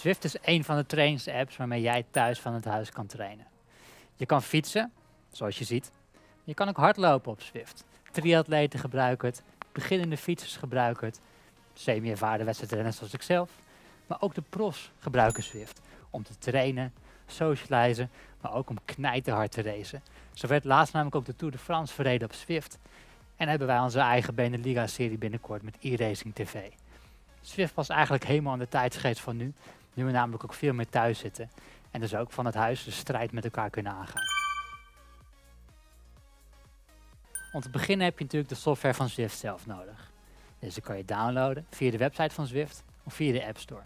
Zwift is een van de trainingsapps waarmee jij thuis van het huis kan trainen. Je kan fietsen, zoals je ziet. Je kan ook hardlopen op Zwift. Triatleten gebruiken het, beginnende fietsers gebruiken het, semi-ervaren wedstrijdrenners zoals ik zelf. Maar ook de profs gebruiken Zwift om te trainen, socializen, maar ook om knijterhard te racen. Zo werd laatst namelijk ook de Tour de France verreden op Zwift. En hebben wij onze eigen Beneliga-serie binnenkort met e-racing TV. Zwift was eigenlijk helemaal aan de tijdsgeest van nu. Nu we namelijk ook veel meer thuis zitten. En dus ook van het huis de strijd met elkaar kunnen aangaan. Om te beginnen heb je natuurlijk de software van Zwift zelf nodig. Deze kan je downloaden via de website van Zwift of via de App Store.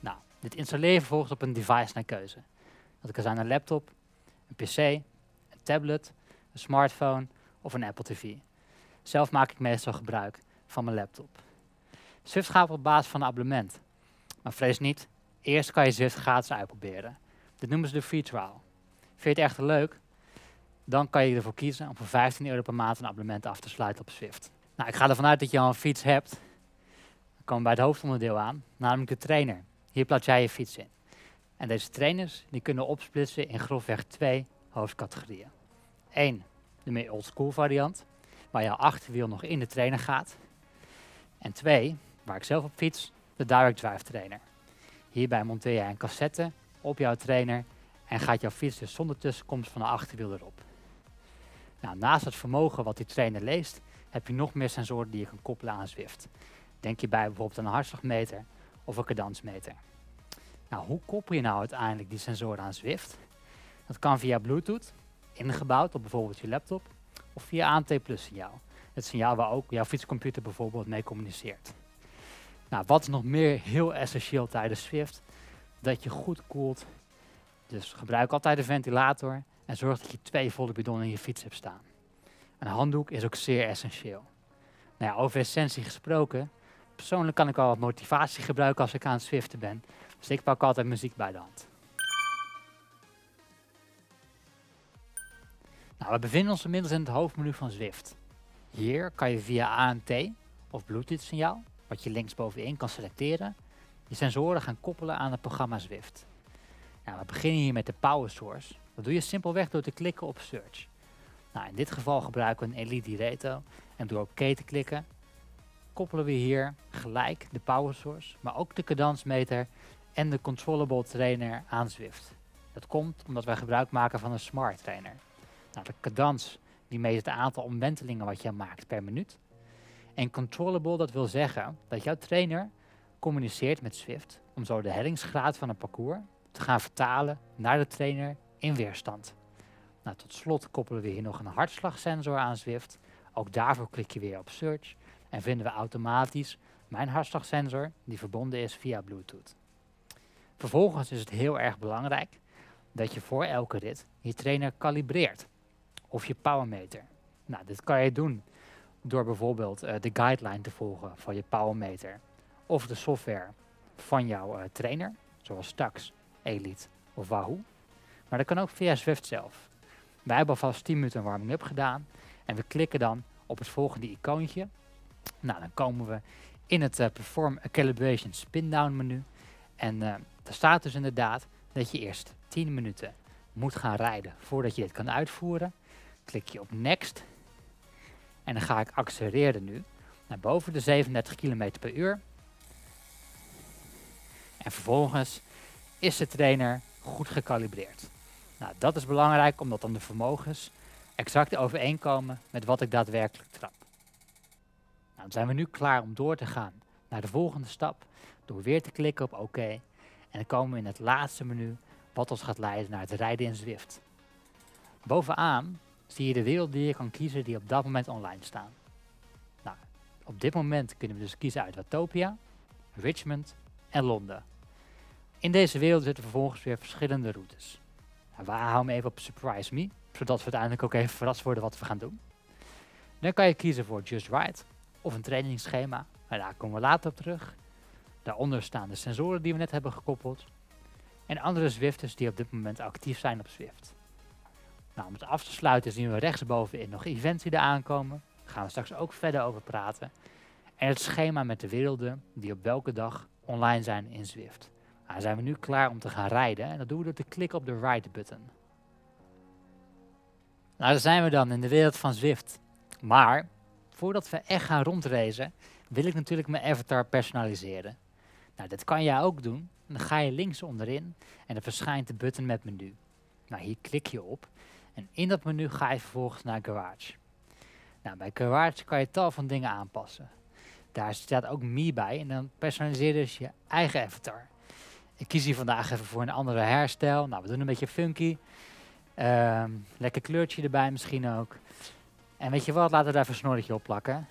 Nou, dit installeer je vervolgens op een device naar keuze. Dat kan zijn een laptop, een pc, een tablet, een smartphone of een Apple TV. Zelf maak ik meestal gebruik van mijn laptop. Zwift gaat op basis van een abonnement. Maar vrees niet, eerst kan je Zwift gratis uitproberen. Dit noemen ze de free trial. Vind je het echt leuk? Dan kan je ervoor kiezen om voor 15 euro per maand een abonnement af te sluiten op Zwift. Nou, ik ga ervan uit dat je al een fiets hebt. Dan komen we bij het hoofdonderdeel aan, namelijk de trainer. Hier plaats jij je fiets in. En deze trainers die kunnen opsplitsen in grofweg twee hoofdcategorieën. Eén, de meer oldschool variant, waar jouw achterwiel nog in de trainer gaat. En twee, waar ik zelf op fiets, de Direct Drive trainer. Hierbij monteer je een cassette op jouw trainer en gaat jouw fiets dus zonder tussenkomst van de achterwiel erop. Nou, naast het vermogen wat die trainer leest, heb je nog meer sensoren die je kan koppelen aan Zwift. Denk je bij bijvoorbeeld aan een hartslagmeter of een cadansmeter. Nou, hoe koppel je nou uiteindelijk die sensoren aan Zwift? Dat kan via Bluetooth, ingebouwd op bijvoorbeeld je laptop, of via ANT signaal. Het signaal waar ook jouw fietscomputer bijvoorbeeld mee communiceert. Nou, wat is nog meer heel essentieel tijdens Swift? Dat je goed koelt. Dus gebruik altijd een ventilator en zorg dat je twee volle bidonnen in je fiets hebt staan. Een handdoek is ook zeer essentieel. Nou ja, over essentie gesproken, persoonlijk kan ik al wat motivatie gebruiken als ik aan het Swiften ben. Dus ik pak altijd muziek bij de hand. Nou, we bevinden ons inmiddels in het hoofdmenu van Zwift. Hier kan je via ANT of Bluetooth signaal, wat je linksbovenin kan selecteren, je sensoren gaan koppelen aan het programma Zwift. Nou, we beginnen hier met de power source. Dat doe je simpelweg door te klikken op search. Nou, in dit geval gebruiken we een Elite Reto en door op OK te klikken koppelen we hier gelijk de power source, maar ook de cadencmeter en de controllable trainer aan Zwift. Dat komt omdat wij gebruik maken van een smart trainer. Nou, de cadans die meet het aantal omwentelingen wat je maakt per minuut. En controllable, dat wil zeggen dat jouw trainer communiceert met Swift om zo de hellingsgraad van een parcours te gaan vertalen naar de trainer in weerstand. Nou, tot slot koppelen we hier nog een hartslagsensor aan Swift. Ook daarvoor klik je weer op Search en vinden we automatisch mijn hartslagsensor die verbonden is via Bluetooth. Vervolgens is het heel erg belangrijk dat je voor elke rit je trainer kalibreert of je powermeter. Nou, dit kan je doen door bijvoorbeeld uh, de guideline te volgen van je powermeter of de software van jouw uh, trainer, zoals Tax, Elite of Wahoo. Maar dat kan ook via Zwift zelf. Wij hebben alvast 10 minuten warming-up gedaan en we klikken dan op het volgende icoontje. Nou, dan komen we in het uh, Perform a Calibration Spin-Down menu. En er staat dus inderdaad dat je eerst 10 minuten moet gaan rijden voordat je dit kan uitvoeren. Klik je op Next. En dan ga ik accelereren nu naar boven de 37 km per uur. En vervolgens is de trainer goed gekalibreerd. Nou, dat is belangrijk omdat dan de vermogens exact overeenkomen met wat ik daadwerkelijk trap. Nou, dan zijn we nu klaar om door te gaan naar de volgende stap door weer te klikken op OK. En dan komen we in het laatste menu wat ons gaat leiden naar het rijden in Zwift. Bovenaan zie je de wereld die je kan kiezen die op dat moment online staan. Nou, op dit moment kunnen we dus kiezen uit Watopia, Richmond en Londen. In deze wereld zitten vervolgens weer verschillende routes. Nou, we houden even op Surprise Me, zodat we uiteindelijk ook even verrast worden wat we gaan doen. Dan kan je kiezen voor Just Ride of een trainingsschema, maar daar komen we later op terug. Daaronder staan de sensoren die we net hebben gekoppeld en andere Zwifters die op dit moment actief zijn op Zwift. Nou, om het af te sluiten zien we rechtsbovenin nog events die er aankomen. Daar gaan we straks ook verder over praten. En het schema met de werelden die op welke dag online zijn in Zwift. Nou, zijn we nu klaar om te gaan rijden en dat doen we door te klikken op de ride button. Nou, daar zijn we dan in de wereld van Zwift. Maar voordat we echt gaan rondracen, wil ik natuurlijk mijn avatar personaliseren. Nou, dat kan jij ook doen. Dan ga je links onderin en dan verschijnt de button met menu. Nou, hier klik je op en in dat menu ga je vervolgens naar Garage. Nou, bij Garage kan je tal van dingen aanpassen. Daar staat ook Me bij en dan personaliseer je dus je eigen avatar. Ik kies hier vandaag even voor een andere hairstijl. Nou, we doen een beetje funky. Ehm, lekker kleurtje erbij misschien ook. En weet je wat, laten we daar even een snorretje op plakken.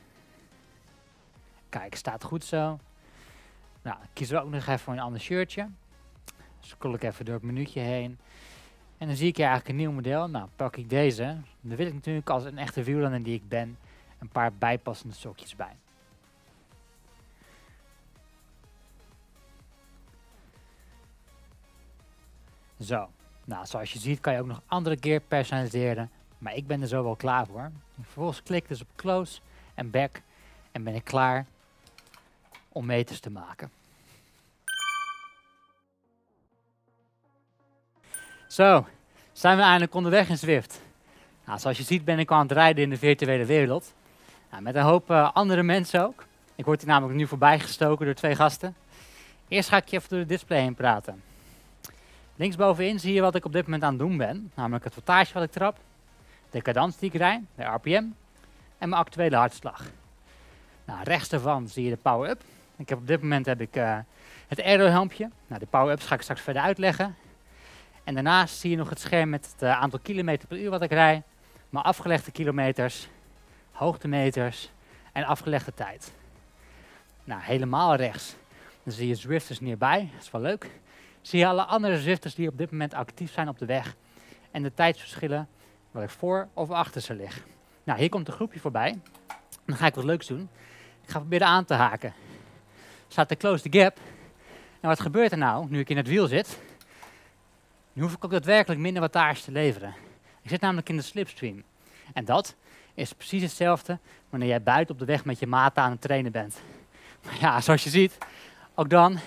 Kijk, staat goed zo. Nou, kiezen we ook nog even voor een ander shirtje. Scroll ik even door het minuutje heen. En dan zie ik hier eigenlijk een nieuw model. Nou, pak ik deze. Dan wil ik natuurlijk als een echte wielrenner die ik ben, een paar bijpassende sokjes bij. Zo, nou zoals je ziet kan je ook nog andere gear personaliseren, maar ik ben er zo wel klaar voor. Vervolgens klik dus op close en back en ben ik klaar om meters te maken. Zo, zijn we eindelijk onderweg in Zwift. Nou, zoals je ziet ben ik aan het rijden in de virtuele wereld. Nou, met een hoop uh, andere mensen ook. Ik word hier namelijk nu voorbij gestoken door twee gasten. Eerst ga ik je even door de display heen praten. Linksbovenin zie je wat ik op dit moment aan het doen ben. Namelijk het voltage wat ik trap, de cadans die ik rijd, de RPM en mijn actuele hartslag. Nou, rechts daarvan zie je de power-up. Ik heb op dit moment heb ik uh, het aero-helmpje. Nou, de power-ups ga ik straks verder uitleggen. En daarnaast zie je nog het scherm met het uh, aantal kilometer per uur wat ik rijd, mijn afgelegde kilometers, hoogtemeters en afgelegde tijd. Nou, helemaal rechts. Dan zie je Zwifters neerbij, dat is wel leuk zie je alle andere Zwifters die op dit moment actief zijn op de weg. En de tijdsverschillen waar ik voor of achter ze lig. Nou, hier komt een groepje voorbij. Dan ga ik wat leuks doen. Ik ga proberen aan te haken. Staat de close the gap. En wat gebeurt er nou, nu ik in het wiel zit? Nu hoef ik ook daadwerkelijk minder wattage te leveren. Ik zit namelijk in de slipstream. En dat is precies hetzelfde wanneer jij buiten op de weg met je maat aan het trainen bent. Maar ja, zoals je ziet, ook dan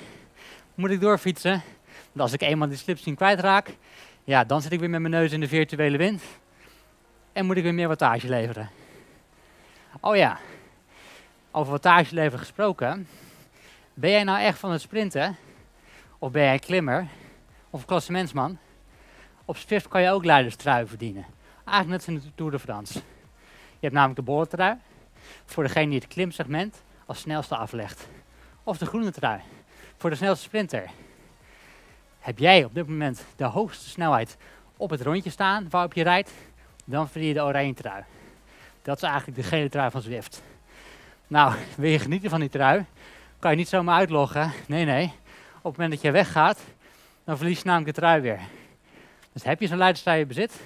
moet ik doorfietsen want als ik eenmaal die slipstream kwijtraak, ja, dan zit ik weer met mijn neus in de virtuele wind. En moet ik weer meer wattage leveren. Oh ja, over wattage leveren gesproken. Ben jij nou echt van het sprinten? Of ben jij een klimmer? Of klassementsman? Op Swift kan je ook leiderstrui verdienen. Eigenlijk net als in de Tour de France. Je hebt namelijk de bolletrui. Voor degene die het klimsegment als snelste aflegt. Of de groene trui. Voor de snelste sprinter heb jij op dit moment de hoogste snelheid op het rondje staan waarop je rijdt, dan verdien je de oranje trui. Dat is eigenlijk de gele trui van Zwift. Nou, wil je genieten van die trui, kan je niet zomaar uitloggen. Nee, nee. Op het moment dat je weggaat, dan verlies je namelijk de trui weer. Dus heb je zo'n leiderstrui in bezit,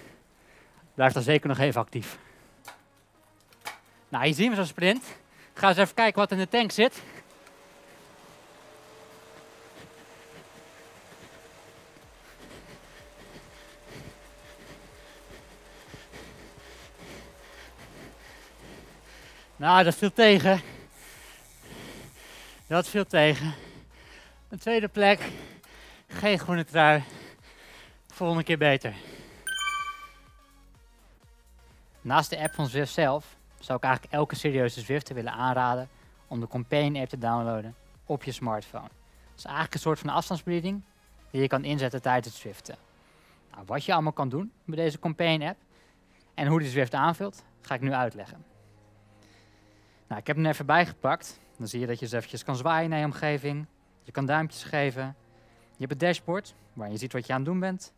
blijf dan zeker nog even actief. Nou, hier zien we zo'n sprint. Ga eens even kijken wat in de tank zit. Nou, dat viel tegen. Dat viel tegen. Een tweede plek. Geen groene trui. Volgende keer beter. Naast de app van Zwift zelf zou ik eigenlijk elke serieuze Zwifter willen aanraden om de Companion app te downloaden op je smartphone. Dat is eigenlijk een soort van afstandsbediening die je kan inzetten tijdens het Zwiften. Nou, wat je allemaal kan doen met deze Companion app en hoe die Zwift aanvult, ga ik nu uitleggen. Nou, ik heb hem even bijgepakt. Dan zie je dat je eens eventjes kan zwaaien naar je omgeving. Je kan duimpjes geven. Je hebt het dashboard, waar je ziet wat je aan het doen bent.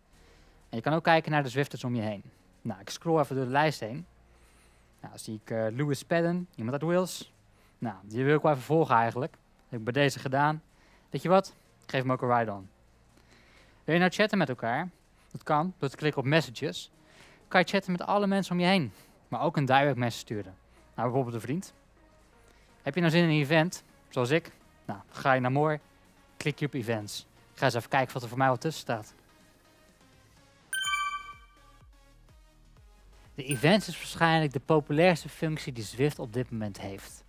En je kan ook kijken naar de Zwifters om je heen. Nou, ik scroll even door de lijst heen. Nou, zie ik uh, Lewis Padden, iemand uit Wales. Nou, die wil ik wel even volgen eigenlijk. Dat heb ik bij deze gedaan. Weet je wat? Geef hem ook een ride-on. Wil je nou chatten met elkaar? Dat kan door te klikken op messages. Kan je chatten met alle mensen om je heen. Maar ook een direct message sturen. Nou, bijvoorbeeld een vriend. Heb je nou zin in een event, zoals ik? Nou, ga je naar More, klik je op events. Ga eens even kijken wat er voor mij wat tussen staat. De events is waarschijnlijk de populairste functie die Zwift op dit moment heeft.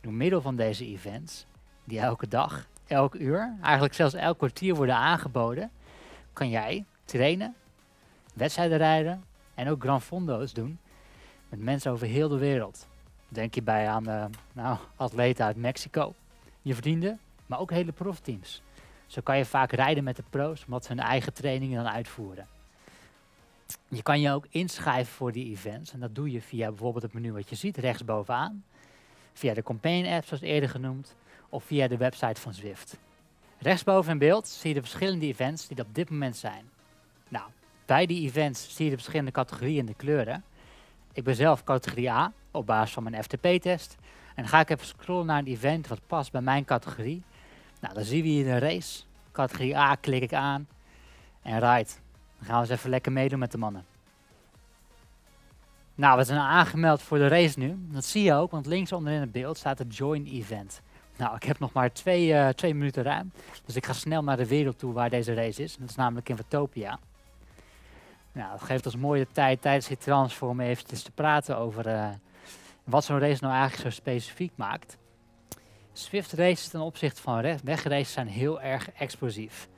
Door middel van deze events, die elke dag elk uur, eigenlijk zelfs elk kwartier worden aangeboden, kan jij trainen, wedstrijden rijden en ook Grand Fondo's doen met mensen over heel de wereld. Denk hierbij aan uh, nou, atleten uit Mexico, je vrienden, maar ook hele profteams. Zo kan je vaak rijden met de pro's, omdat ze hun eigen trainingen dan uitvoeren. Je kan je ook inschrijven voor die events. En dat doe je via bijvoorbeeld het menu wat je ziet rechtsbovenaan. Via de Companion app, zoals eerder genoemd. Of via de website van Zwift. Rechtsboven in beeld zie je de verschillende events die er op dit moment zijn. Nou, bij die events zie je de verschillende categorieën en de kleuren. Ik ben zelf categorie A op basis van mijn FTP-test. En ga ik even scrollen naar een event wat past bij mijn categorie. Nou, dan zien we hier een race. Categorie A klik ik aan. En right. Dan gaan we eens even lekker meedoen met de mannen. Nou, we zijn aangemeld voor de race nu. Dat zie je ook, want links onderin het beeld staat het Join Event. Nou, ik heb nog maar twee, uh, twee minuten ruim. Dus ik ga snel naar de wereld toe waar deze race is. Dat is namelijk in Watopia. Nou, dat geeft ons mooie tijd tijdens die transfer om eventjes te praten over uh, wat zo'n race nou eigenlijk zo specifiek maakt. Swift races ten opzichte van wegraces zijn heel erg explosief.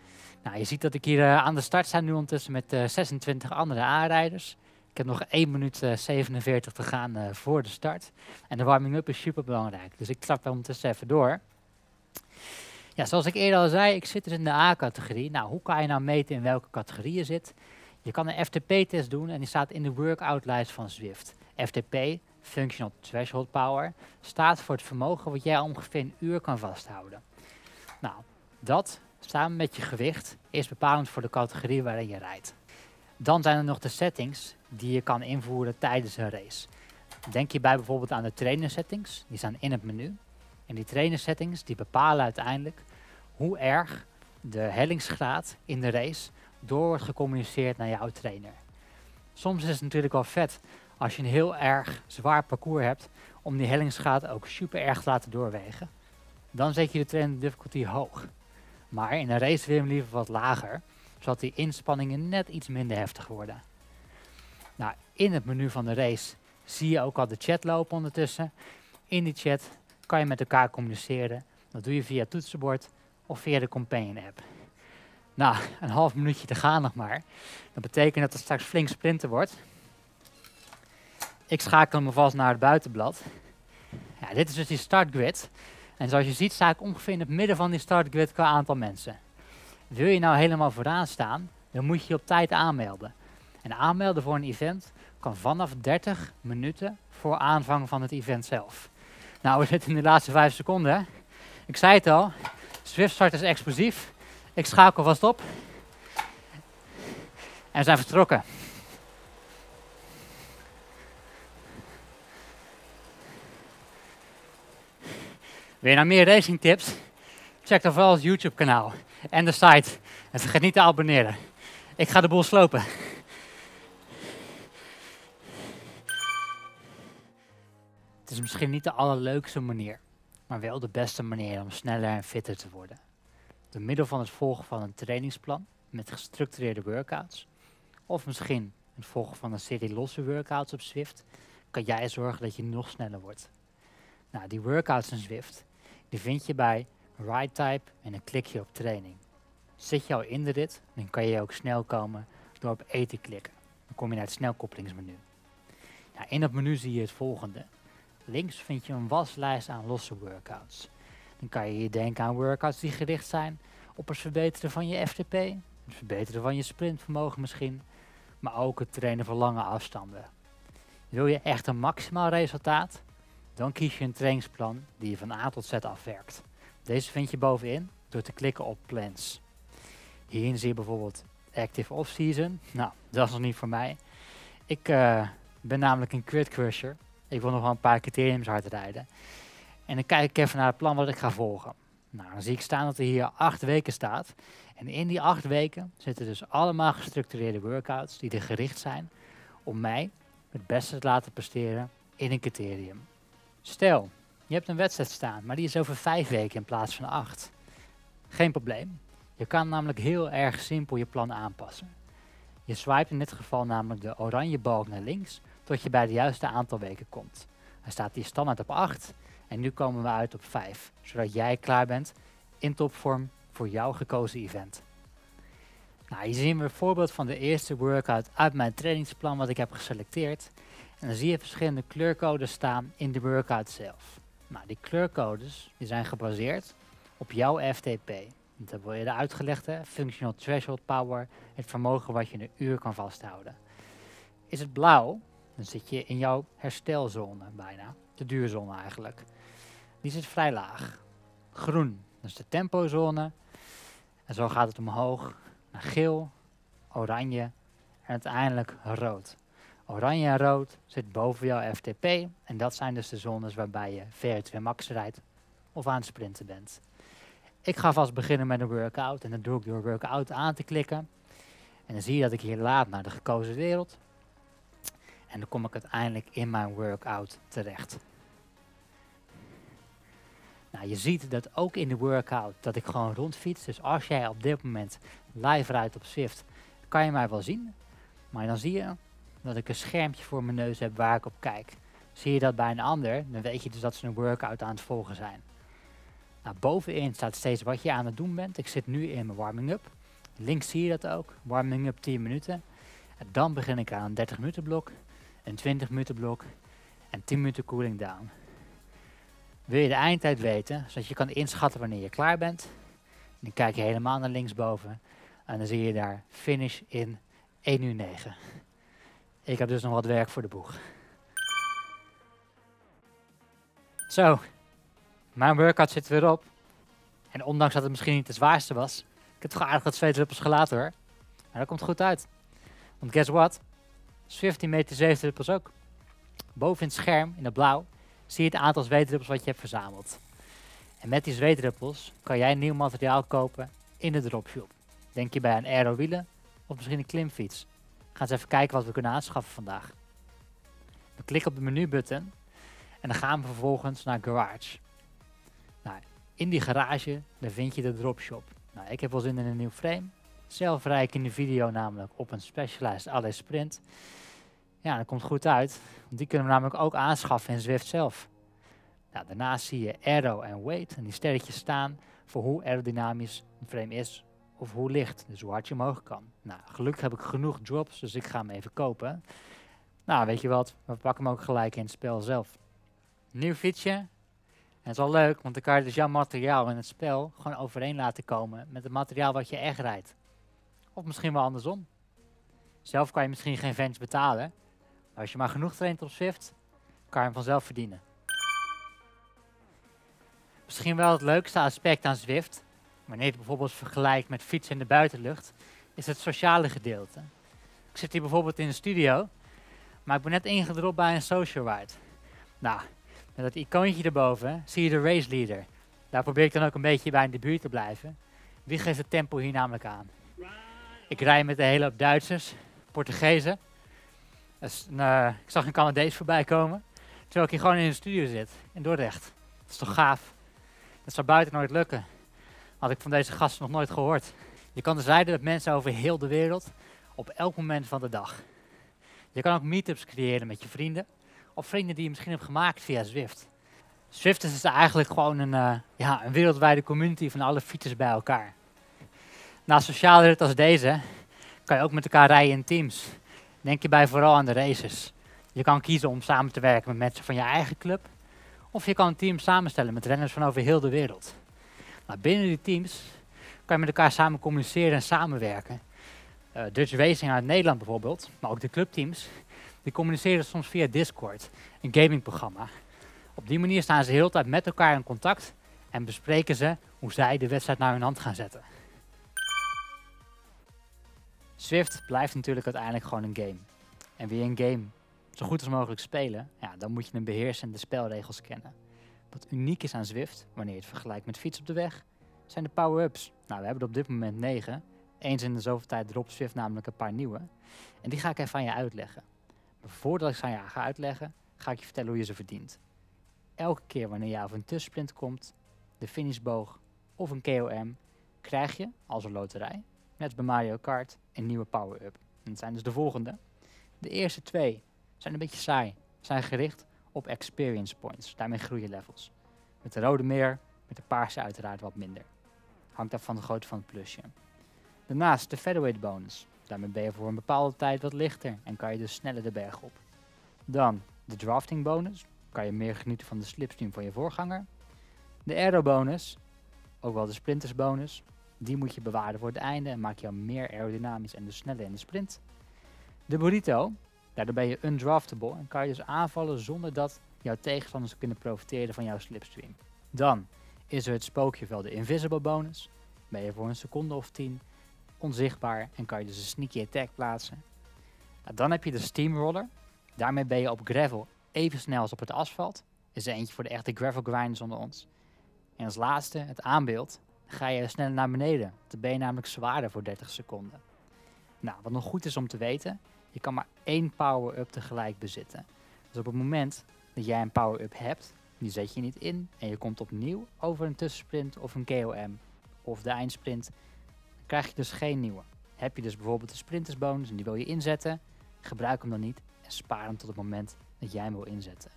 Nou, je ziet dat ik hier uh, aan de start sta nu ondertussen met uh, 26 andere aanrijders. Ik heb nog 1 minuut 47 te gaan voor de start. En de warming-up is super belangrijk. Dus ik trap ondertussen even door. Ja, zoals ik eerder al zei, ik zit dus in de A-categorie. Nou, hoe kan je nou meten in welke categorie je zit? Je kan een FTP-test doen en die staat in de workout-lijst van Zwift. FTP, Functional Threshold Power, staat voor het vermogen wat jij ongeveer een uur kan vasthouden. Nou, dat samen met je gewicht is bepalend voor de categorie waarin je rijdt. Dan zijn er nog de settings die je kan invoeren tijdens een race. Denk hierbij bijvoorbeeld aan de trainer settings, die staan in het menu. En die trainer settings die bepalen uiteindelijk hoe erg de hellingsgraad in de race door wordt gecommuniceerd naar jouw trainer. Soms is het natuurlijk wel vet als je een heel erg zwaar parcours hebt om die hellingsgraad ook super erg te laten doorwegen. Dan zet je de trainer difficulty hoog. Maar in een race wil je hem liever wat lager, zodat die inspanningen net iets minder heftig worden. Nou, in het menu van de race zie je ook al de chat lopen ondertussen. In die chat kan je met elkaar communiceren. Dat doe je via het toetsenbord of via de Companion app. Nou, een half minuutje te gaan nog maar. Dat betekent dat het straks flink sprinten wordt. Ik schakel me vast naar het buitenblad. Ja, dit is dus die startgrid. En zoals je ziet sta ik ongeveer in het midden van die startgrid qua aantal mensen. Wil je nou helemaal vooraan staan, dan moet je je op tijd aanmelden. En aanmelden voor een event kan vanaf 30 minuten voor aanvang van het event zelf. Nou, we zitten in de laatste 5 seconden. Ik zei het al, Swift start is explosief. Ik schakel vast op. En we zijn vertrokken. Wil je nou meer racing tips? Check dan vooral het YouTube kanaal en de site. En vergeet niet te abonneren. Ik ga de boel slopen. Het is misschien niet de allerleukste manier, maar wel de beste manier om sneller en fitter te worden. Door middel van het volgen van een trainingsplan met gestructureerde workouts, of misschien het volgen van een serie losse workouts op Zwift, kan jij zorgen dat je nog sneller wordt. Nou, die workouts in Zwift, die vind je bij Ride Type en dan klik je op training. Zit je al in de rit, dan kan je ook snel komen door op E te klikken. Dan kom je naar het snelkoppelingsmenu. Nou, in dat menu zie je het volgende. Links vind je een waslijst aan losse workouts. Dan kan je hier denken aan workouts die gericht zijn op het verbeteren van je FTP, het verbeteren van je sprintvermogen misschien, maar ook het trainen van lange afstanden. Wil je echt een maximaal resultaat? Dan kies je een trainingsplan die je van A tot Z afwerkt. Deze vind je bovenin door te klikken op Plans. Hierin zie je bijvoorbeeld Active Off-Season. Nou, dat is nog niet voor mij. Ik uh, ben namelijk een Quid Crusher. Ik wil nog wel een paar criteriums hard rijden. En dan kijk ik even naar het plan wat ik ga volgen. Nou, dan zie ik staan dat er hier acht weken staat. En in die acht weken zitten dus allemaal gestructureerde workouts die er gericht zijn om mij het beste te laten presteren in een criterium. Stel, je hebt een wedstrijd staan, maar die is over vijf weken in plaats van acht. Geen probleem. Je kan namelijk heel erg simpel je plan aanpassen. Je swipe in dit geval namelijk de oranje balk naar links tot je bij het juiste aantal weken komt. Hij staat hier standaard op 8 en nu komen we uit op 5, zodat jij klaar bent in topvorm voor jouw gekozen event. Nou, hier zien we een voorbeeld van de eerste workout uit mijn trainingsplan wat ik heb geselecteerd. En dan zie je verschillende kleurcodes staan in de workout zelf. Nou, die kleurcodes die zijn gebaseerd op jouw FTP. Dat hebben we eerder uitgelegd, hè? Functional Threshold Power, het vermogen wat je in een uur kan vasthouden. Is het blauw, dan zit je in jouw herstelzone bijna, de duurzone eigenlijk. Die zit vrij laag. Groen, dat is de tempozone. En zo gaat het omhoog naar geel, oranje en uiteindelijk rood. Oranje en rood zit boven jouw FTP en dat zijn dus de zones waarbij je VO2 max rijdt of aan het sprinten bent. Ik ga vast beginnen met een workout en dat doe ik door workout aan te klikken. En dan zie je dat ik hier laat naar de gekozen wereld. En dan kom ik uiteindelijk in mijn workout terecht. Nou, je ziet dat ook in de workout dat ik gewoon rondfiets. Dus als jij op dit moment live rijdt op Swift, kan je mij wel zien. Maar dan zie je dat ik een schermpje voor mijn neus heb waar ik op kijk. Zie je dat bij een ander, dan weet je dus dat ze een workout aan het volgen zijn. Nou, bovenin staat steeds wat je aan het doen bent. Ik zit nu in mijn warming-up. Links zie je dat ook. Warming-up 10 minuten. En dan begin ik aan een 30 minuten blok, een 20 minuten blok en 10 minuten cooling down. Wil je de eindtijd weten, zodat je kan inschatten wanneer je klaar bent, dan kijk je helemaal naar linksboven en dan zie je daar finish in 1 uur 9. Ik heb dus nog wat werk voor de boeg. Zo, mijn workout zit weer op. En ondanks dat het misschien niet de zwaarste was, ik heb toch aardig wat zweetdruppels gelaten hoor. Maar dat komt goed uit. Want guess what? Swifty meet de zweetdruppels ook. Boven in het scherm, in het blauw, zie je het aantal zweetdruppels wat je hebt verzameld. En met die zweetdruppels kan jij nieuw materiaal kopen in de dropshop. Denk je bij een aerowielen of misschien een klimfiets. Ga eens even kijken wat we kunnen aanschaffen vandaag. We klikken op de menubutton en dan gaan we vervolgens naar Garage. Nou, in die garage daar vind je de dropshop. Nou, ik heb wel zin in een nieuw frame. Zelf rijd ik in de video namelijk op een Specialized Alley Sprint. Ja, dat komt goed uit. Want die kunnen we namelijk ook aanschaffen in Zwift zelf. Nou, daarnaast zie je aero en weight. En die sterretjes staan voor hoe aerodynamisch een frame is. Of hoe licht, dus hoe hard je omhoog kan. Nou, gelukkig heb ik genoeg drops, dus ik ga hem even kopen. Nou, weet je wat? We pakken hem ook gelijk in het spel zelf. Nieuw fietsje. Het is wel leuk, want dan kan je dus jouw materiaal in het spel gewoon overeen laten komen met het materiaal wat je echt rijdt. Of misschien wel andersom. Zelf kan je misschien geen fans betalen, maar als je maar genoeg traint op Swift, kan je hem vanzelf verdienen. Misschien wel het leukste aspect aan Zwift, wanneer je het bijvoorbeeld vergelijkt met fietsen in de buitenlucht, is het sociale gedeelte. Ik zit hier bijvoorbeeld in de studio, maar ik ben net ingedropt bij een social ride. Nou, met dat icoontje erboven zie je de race leader. Daar probeer ik dan ook een beetje bij in de buurt te blijven. Wie geeft het tempo hier namelijk aan? Ik rij met een hele hoop Duitsers, Portugezen. Uh, ik zag een Canadees voorbij komen. Terwijl ik hier gewoon in de studio zit, in Dordrecht. Dat is toch gaaf? Dat zou buiten nooit lukken. Had ik van deze gasten nog nooit gehoord. Je kan dus rijden met mensen over heel de wereld, op elk moment van de dag. Je kan ook meetups creëren met je vrienden. Of vrienden die je misschien hebt gemaakt via Zwift. Zwift is dus eigenlijk gewoon een, uh, ja, een wereldwijde community van alle fietsers bij elkaar. Na sociale rit als deze kan je ook met elkaar rijden in teams. Denk je bij vooral aan de races. Je kan kiezen om samen te werken met mensen van je eigen club. Of je kan een team samenstellen met renners van over heel de wereld. Nou, binnen die teams kan je met elkaar samen communiceren en samenwerken. Uh, Dutch Racing uit Nederland bijvoorbeeld, maar ook de clubteams, die communiceren soms via Discord, een gamingprogramma. Op die manier staan ze de hele tijd met elkaar in contact en bespreken ze hoe zij de wedstrijd naar hun hand gaan zetten. Swift blijft natuurlijk uiteindelijk gewoon een game. En wil je een game zo goed als mogelijk spelen, ja, dan moet je een beheersen en de spelregels kennen. Wat uniek is aan Zwift, wanneer je het vergelijkt met fiets op de weg, zijn de power-ups. Nou, we hebben er op dit moment negen. Eens in de zoveel tijd dropt Swift namelijk een paar nieuwe. En die ga ik even aan je uitleggen. Maar voordat ik ze aan je ga uitleggen, ga ik je vertellen hoe je ze verdient. Elke keer wanneer je over een tussensprint komt, de finishboog of een KOM, krijg je, als een loterij, net bij Mario Kart, een nieuwe power-up. En dat zijn dus de volgende. De eerste twee zijn een beetje saai, zijn gericht op experience points. Daarmee groeien levels. Met de rode meer, met de paarse uiteraard wat minder. hangt af van de grootte van het plusje. Daarnaast de featherweight bonus. Daarmee ben je voor een bepaalde tijd wat lichter en kan je dus sneller de berg op. Dan de drafting bonus. Kan je meer genieten van de slipstream van je voorganger. De aero bonus, ook wel de sprinters bonus. Die moet je bewaren voor het einde en maakt jou meer aerodynamisch en dus sneller in de sprint. De burrito, daardoor ben je undraftable en kan je dus aanvallen zonder dat jouw tegenstanders kunnen profiteren van jouw slipstream. Dan is er het spookje wel de invisible bonus. Ben je voor een seconde of 10 onzichtbaar en kan je dus een sneaky attack plaatsen. Nou, dan heb je de steamroller. Daarmee ben je op gravel even snel als op het asfalt. Is er eentje voor de echte gravel grinders onder ons. En als laatste, het aanbeeld. Ga je sneller naar beneden. Dan ben je namelijk zwaarder voor 30 seconden. Nou, wat nog goed is om te weten, je kan maar één power-up tegelijk bezitten. Dus op het moment dat jij een power-up hebt, die zet je niet in en je komt opnieuw over een tussensprint of een KOM of de eindsprint, dan krijg je dus geen nieuwe. Heb je dus bijvoorbeeld de sprintersbonus en die wil je inzetten, gebruik hem dan niet en spaar hem tot het moment dat jij hem wil inzetten.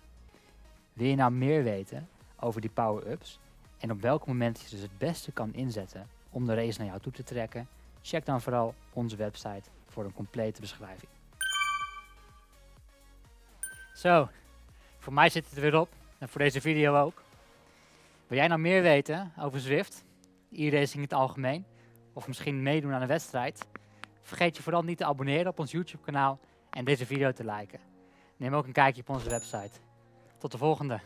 Wil je nou meer weten over die power-ups en op welk moment je ze dus het beste kan inzetten om de race naar jou toe te trekken? Check dan vooral onze website voor een complete beschrijving. Zo, voor mij zit het er weer op en voor deze video ook. Wil jij nou meer weten over Zwift, e-racing in het algemeen, of misschien meedoen aan een wedstrijd? Vergeet je vooral niet te abonneren op ons YouTube kanaal en deze video te liken. Neem ook een kijkje op onze website. Tot de volgende!